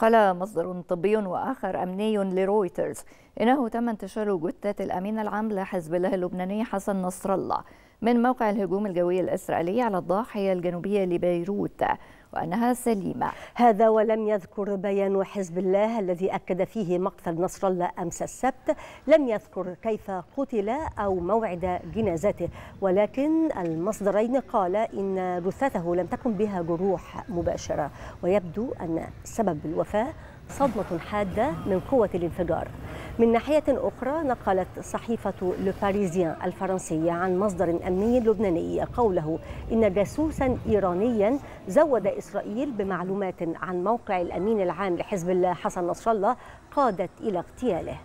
قال مصدر طبي وآخر أمني لرويترز. إنه تم انتشار جثة الأمين العام لحزب الله اللبناني حسن نصر الله من موقع الهجوم الجوي الإسرائيلي على الضاحية الجنوبية لبيروت وأنها سليمة. هذا ولم يذكر بيان حزب الله الذي أكد فيه مقتل نصر الله أمس السبت. لم يذكر كيف قتل أو موعد جنازته. ولكن المصدرين قال إن جثته لم تكن بها جروح مباشرة. ويبدو أن سبب الوفاة صدمة حادة من قوة الانفجار. من ناحية أخرى نقلت صحيفة لو باريزيان الفرنسية عن مصدر أمني لبناني قوله إن جاسوسا إيرانيا زود إسرائيل بمعلومات عن موقع الأمين العام لحزب الله حسن نصر الله قادت إلى اغتياله.